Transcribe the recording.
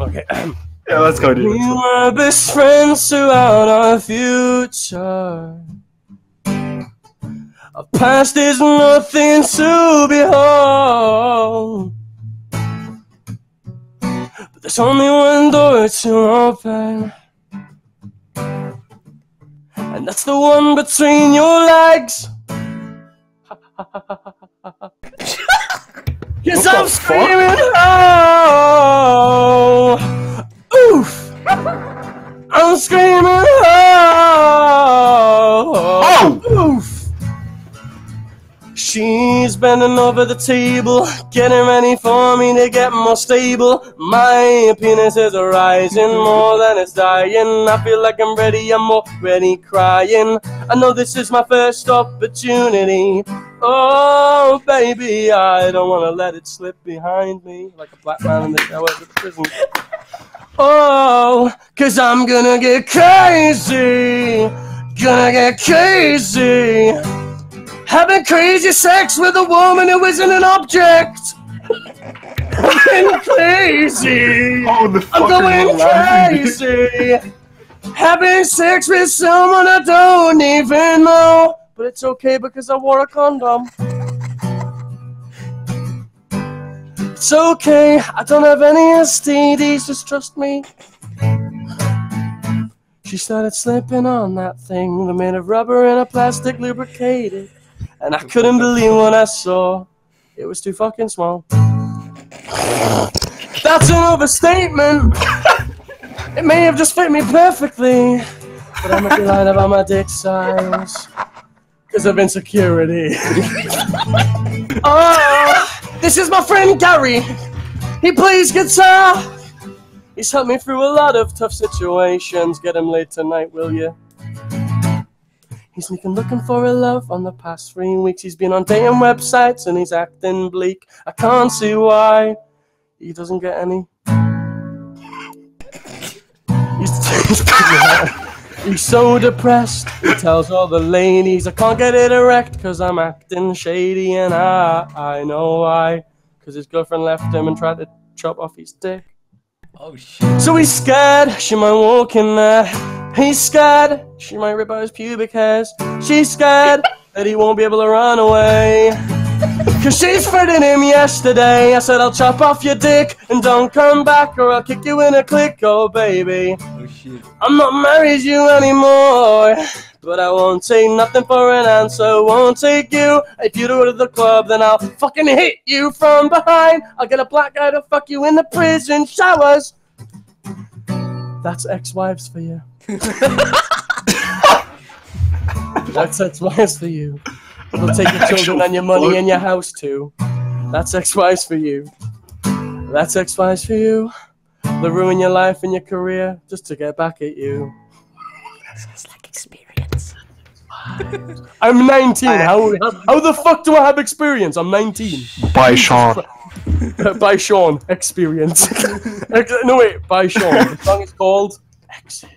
Okay. Yeah, let's go, dude. We were best friends throughout our future. Our past is nothing to behold. But there's only one door to open. And that's the one between your legs. What I'm screaming, oh, Oh, oof. She's bending over the table, getting ready for me to get more stable. My penis is rising more than it's dying. I feel like I'm ready, I'm already crying. I know this is my first opportunity. Oh, baby, I don't want to let it slip behind me like a black man in the shower the prison. Oh, cause I'm gonna get crazy, gonna get crazy. Having crazy sex with a woman who isn't an object. I'm crazy. Oh, the I'm going crazy. Having sex with someone I don't even know. But it's okay because I wore a condom. It's okay, I don't have any STDs, just trust me. She started slipping on that thing, the made of rubber and a plastic lubricated. And I couldn't believe what I saw. It was too fucking small. That's an overstatement. It may have just fit me perfectly, but I'm a lying about my dick size. Because of insecurity. oh, this is my friend Gary. He plays guitar. He's helped me through a lot of tough situations. Get him late tonight, will you? He's been looking for a love on the past three weeks. He's been on dating websites and he's acting bleak. I can't see why he doesn't get any. He's, he's, he's so depressed. He tells all the ladies I can't get it erect because I'm acting shady and I I know why. Because his girlfriend left him and tried to chop off his dick. Oh shit. So he's scared she might walk in there. He's scared she might rip out his pubic hairs. She's scared that he won't be able to run away. Cause she's threatened him yesterday. I said, I'll chop off your dick and don't come back or I'll kick you in a click, oh baby. Oh shit. I'm not married to you anymore. But I won't take nothing for an answer. Won't take you. If you go to the club, then I'll fucking hit you from behind. I'll get a black guy to fuck you in the prison showers. That's ex-wives for you. That's ex-wives for you. We'll take your children and your money and your house too. That's ex-wives for you. That's ex-wives for you. They'll ruin your life and your career just to get back at you. It's like experience. I'm 19. How, how the fuck do I have experience? I'm 19. By Shaun. by Shaun, experience. Ex- no, wait, by Shaun. The song is called Exit.